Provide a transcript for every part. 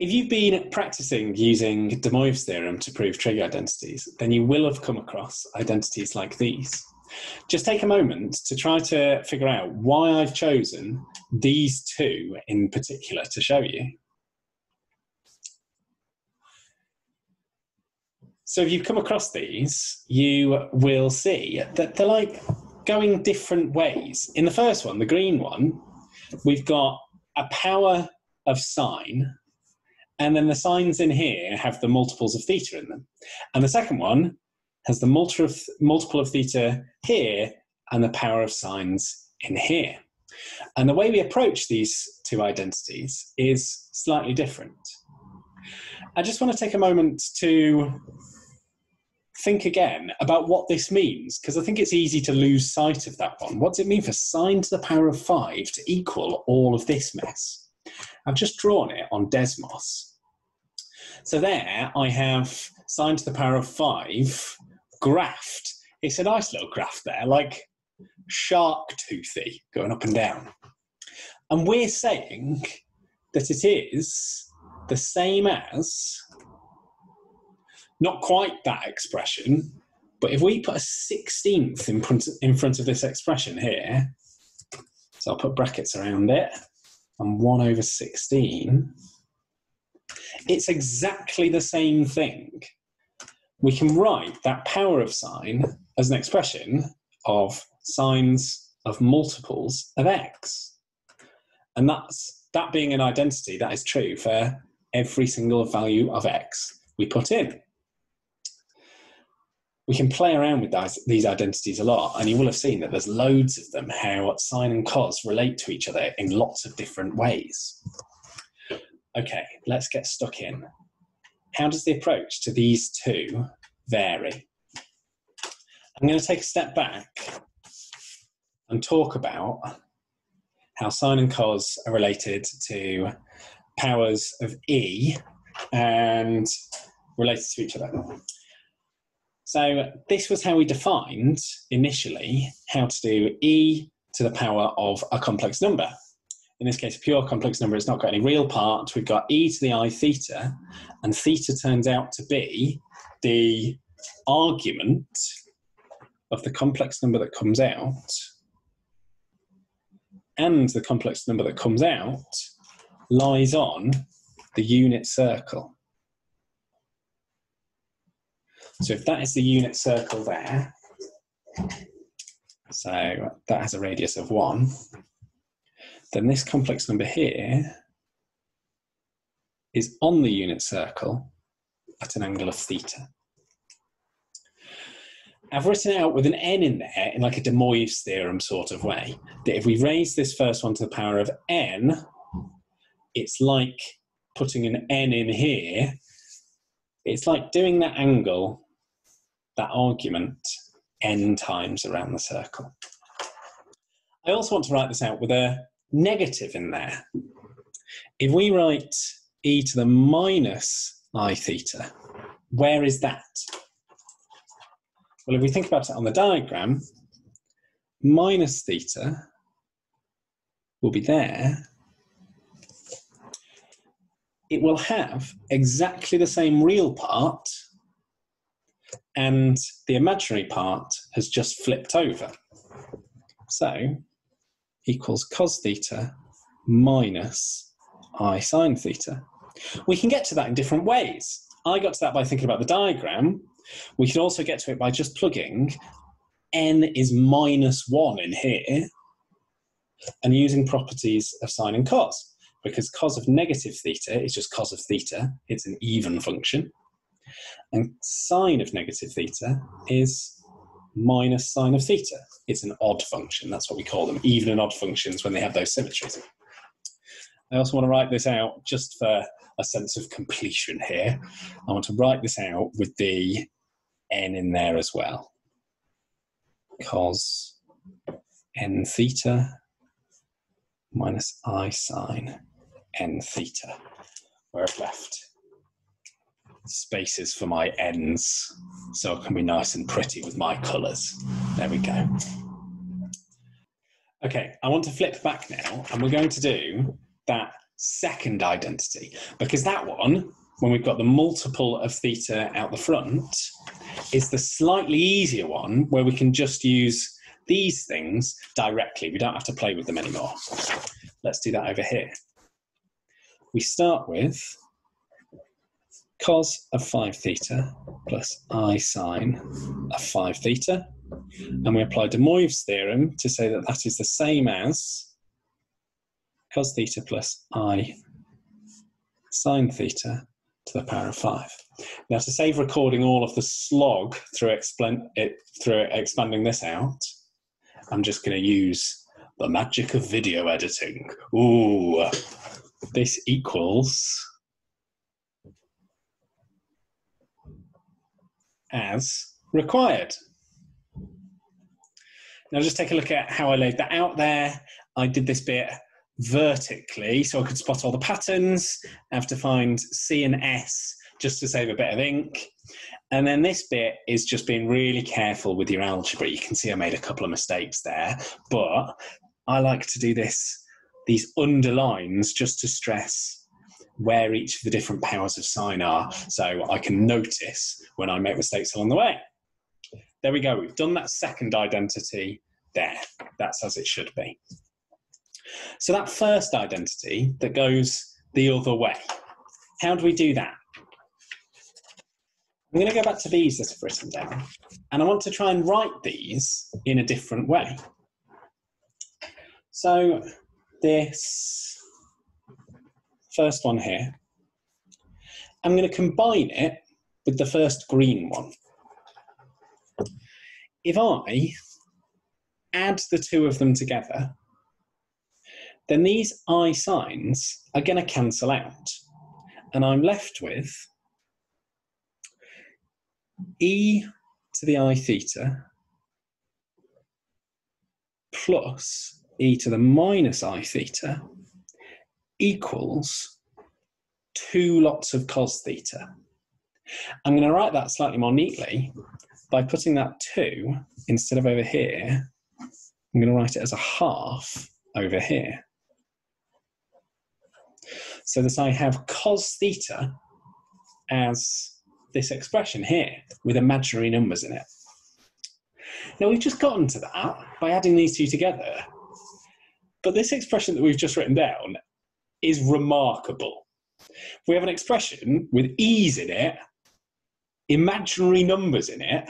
If you've been practicing using de Moivre's theorem to prove trig identities, then you will have come across identities like these. Just take a moment to try to figure out why I've chosen these two in particular to show you. So if you've come across these, you will see that they're like going different ways. In the first one, the green one, we've got a power of sine, and then the sines in here have the multiples of theta in them. And the second one has the multiple of, theta here and the power of sines in here. And the way we approach these two identities is slightly different. I just want to take a moment to think again about what this means, because I think it's easy to lose sight of that one. What does it mean for sine to the power of 5 to equal all of this mess? I've just drawn it on Desmos. So there I have sine to the power of 5 graphed. It's a nice little graph there, like shark toothy going up and down. And we're saying that it is the same as, not quite that expression, but if we put a 16th in front, in front of this expression here, so I'll put brackets around it, and 1 over 16, it's exactly the same thing we can write that power of sine as an expression of sines of multiples of x. And that's that being an identity, that is true for every single value of x we put in. We can play around with these identities a lot, and you will have seen that there's loads of them, how sine and cos relate to each other in lots of different ways. Okay, let's get stuck in how does the approach to these two vary? I'm going to take a step back and talk about how sine and cos are related to powers of E and related to each other. So this was how we defined initially how to do E to the power of a complex number in this case, a pure complex number, it's not got any real part. We've got e to the i theta, and theta turns out to be the argument of the complex number that comes out, and the complex number that comes out lies on the unit circle. So if that is the unit circle there, so that has a radius of 1, then this complex number here is on the unit circle at an angle of theta. I've written out with an n in there in like a de Moivre's theorem sort of way, that if we raise this first one to the power of n, it's like putting an n in here. It's like doing that angle, that argument, n times around the circle. I also want to write this out with a negative in there. If we write e to the minus i theta, where is that? Well, if we think about it on the diagram, minus theta will be there. It will have exactly the same real part, and the imaginary part has just flipped over. So equals cos theta minus i sine theta. We can get to that in different ways. I got to that by thinking about the diagram. We can also get to it by just plugging n is minus 1 in here and using properties of sine and cos because cos of negative theta is just cos of theta. It's an even function. And sine of negative theta is minus sine of theta. It's an odd function. That's what we call them, even and odd functions when they have those symmetries. I also want to write this out just for a sense of completion here. I want to write this out with the n in there as well. Cos n theta minus i sine n theta, where I've left spaces for my ends so it can be nice and pretty with my colours. There we go. Okay, I want to flip back now and we're going to do that second identity because that one, when we've got the multiple of theta out the front, is the slightly easier one where we can just use these things directly. We don't have to play with them anymore. Let's do that over here. We start with cos of 5 theta plus i sine of 5 theta. And we apply de Moivre's theorem to say that that is the same as cos theta plus i sine theta to the power of 5. Now, to save recording all of the slog through, it, through expanding this out, I'm just going to use the magic of video editing. Ooh, this equals as required. Now just take a look at how I laid that out there. I did this bit vertically so I could spot all the patterns. I have to find C and S just to save a bit of ink. And then this bit is just being really careful with your algebra. You can see I made a couple of mistakes there, but I like to do this, these underlines just to stress where each of the different powers of sine are so I can notice when I make mistakes along the way. There we go, we've done that second identity there. That's as it should be. So that first identity that goes the other way, how do we do that? I'm going to go back to these that I've written down, and I want to try and write these in a different way. So this first one here, I'm going to combine it with the first green one. If I add the two of them together, then these I sines are going to cancel out. And I'm left with e to the i theta plus e to the minus i theta equals two lots of cos theta. I'm going to write that slightly more neatly by putting that 2 instead of over here. I'm going to write it as a half over here. So that I have cos theta as this expression here with imaginary numbers in it. Now we've just gotten to that by adding these two together, but this expression that we've just written down is remarkable. We have an expression with e's in it, imaginary numbers in it,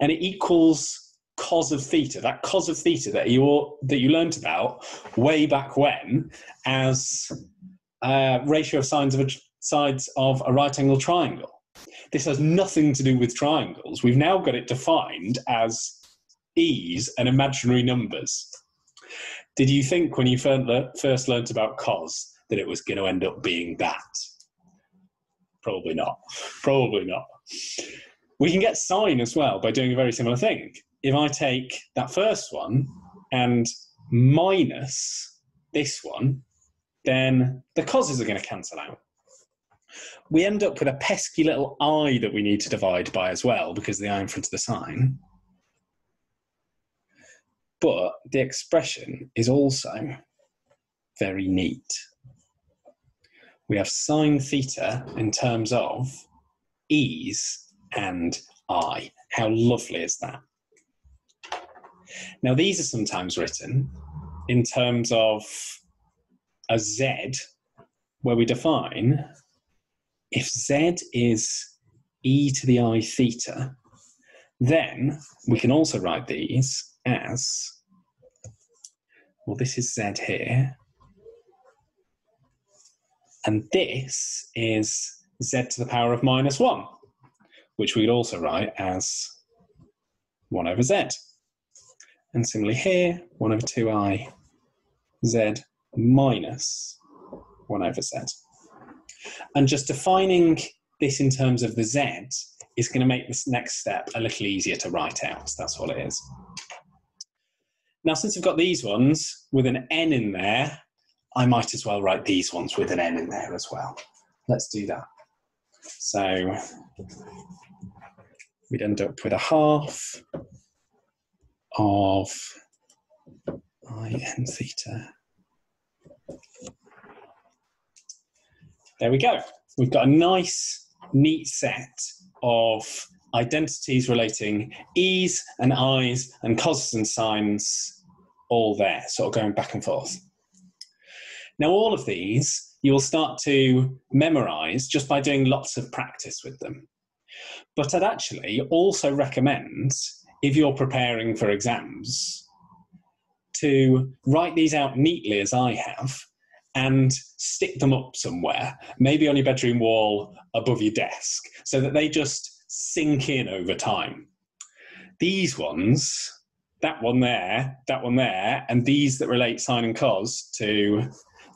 and it equals cos of theta, that cos of theta that you that you learnt about way back when as a ratio of sines of a sides of a right angle triangle. This has nothing to do with triangles. We've now got it defined as e's and imaginary numbers. Did you think when you first learnt about cos that it was going to end up being that? Probably not. Probably not. We can get sine as well by doing a very similar thing. If I take that first one and minus this one, then the causes are going to cancel out we end up with a pesky little i that we need to divide by as well because the i in front of the sine. But the expression is also very neat. We have sine theta in terms of e's and i. How lovely is that? Now, these are sometimes written in terms of a z, where we define if z is e to the i theta, then we can also write these as, well, this is z here, and this is z to the power of minus 1, which we'd also write as 1 over z. And similarly here, 1 over 2i z minus 1 over z. And just defining this in terms of the z is going to make this next step a little easier to write out. That's all it is. Now, since I've got these ones with an n in there, I might as well write these ones with an n in there as well. Let's do that. So we'd end up with a half of i n theta There we go. We've got a nice, neat set of identities relating e's and i's and causes and sines all there, sort of going back and forth. Now, all of these you will start to memorize just by doing lots of practice with them. But I'd actually also recommend, if you're preparing for exams, to write these out neatly as I have and stick them up somewhere, maybe on your bedroom wall above your desk, so that they just sink in over time. These ones, that one there, that one there, and these that relate sine and cos to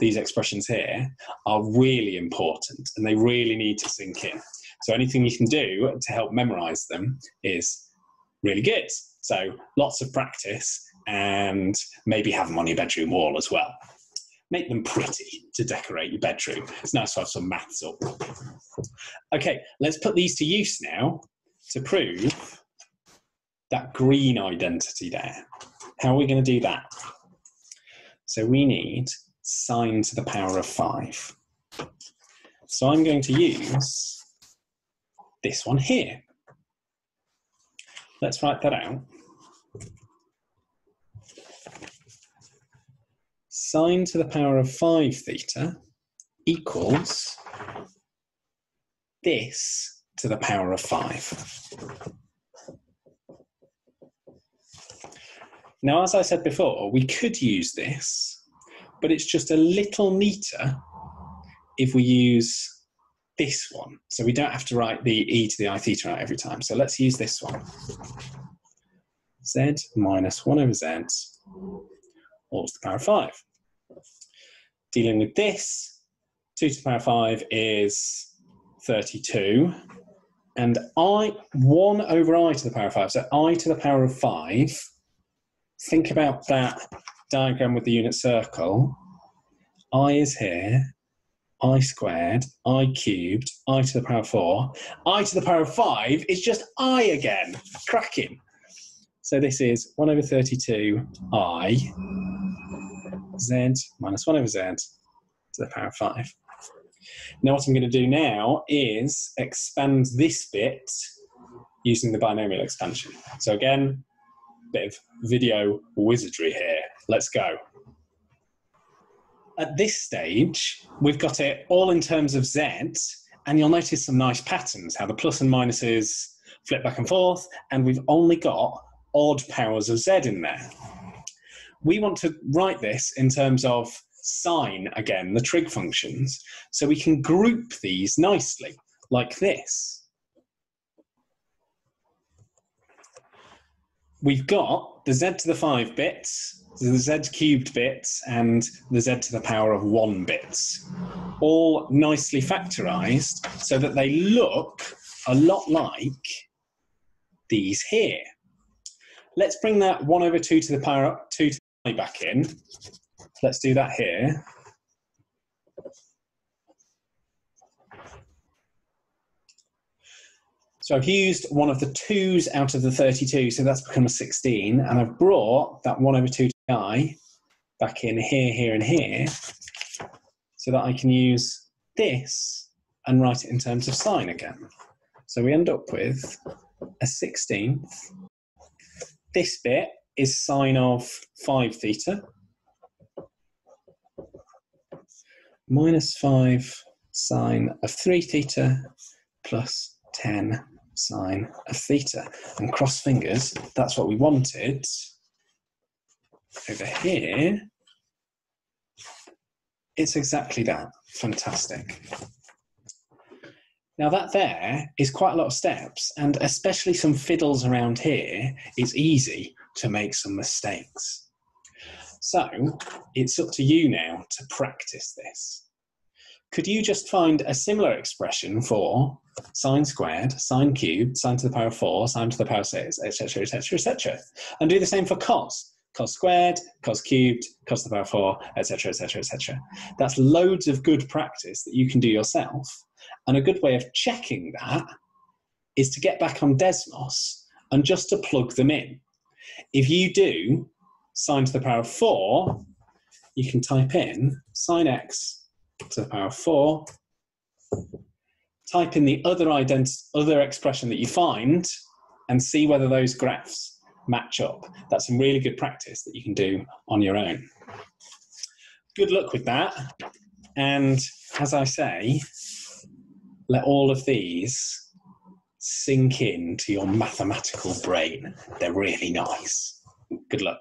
these expressions here are really important and they really need to sink in. So anything you can do to help memorize them is really good. So lots of practice and maybe have them on your bedroom wall as well. Make them pretty to decorate your bedroom. It's nice to have some maths up. Okay, let's put these to use now to prove that green identity there. How are we going to do that? So we need sine to the power of 5. So I'm going to use this one here. Let's write that out. Sine to the power of 5 theta equals this to the power of 5. Now, as I said before, we could use this but it's just a little neater if we use this one. So we don't have to write the e to the i theta out every time. So let's use this one. z minus 1 over z all to the power of 5. Dealing with this, 2 to the power 5 is 32. And i, 1 over i to the power of 5. So i to the power of 5. Think about that diagram with the unit circle, i is here, i squared, i cubed, i to the power of 4. i to the power of 5 is just i again. Cracking. So this is 1 over 32 i z minus 1 over z to the power of 5. Now what I'm going to do now is expand this bit using the binomial expansion. So again, bit of video wizardry here. Let's go. At this stage, we've got it all in terms of z, and you'll notice some nice patterns, how the plus and minuses flip back and forth, and we've only got odd powers of z in there. We want to write this in terms of sine, again, the trig functions, so we can group these nicely, like this. We've got the z to the 5 bits, the z cubed bits and the z to the power of 1 bits, all nicely factorized so that they look a lot like these here. Let's bring that 1 over 2 to the power 2 to back in. Let's do that here. So I've used one of the twos out of the 32, so that's become a 16, and I've brought that 1 over 2 i back in here, here, and here, so that I can use this and write it in terms of sine again. So we end up with a 16th. This bit is sine of 5 theta minus 5 sine of 3 theta plus 10 sine of theta. And cross fingers, that's what we wanted. Over here, it's exactly that. Fantastic. Now that there is quite a lot of steps, and especially some fiddles around here, it's easy to make some mistakes. So it's up to you now to practice this. Could you just find a similar expression for sine squared, sine cubed, sine to the power of 4, sine to the power of 6, etc., etc., etc., and do the same for cos? cos squared, cos cubed, cos to the power of 4, etc., etc., etc. That's loads of good practice that you can do yourself. And a good way of checking that is to get back on Desmos and just to plug them in. If you do sine to the power of 4, you can type in sine x to the power of 4 type in the other ident- other expression that you find and see whether those graphs match up. That's some really good practice that you can do on your own. Good luck with that. And as I say, let all of these sink into your mathematical brain. They're really nice. Good luck.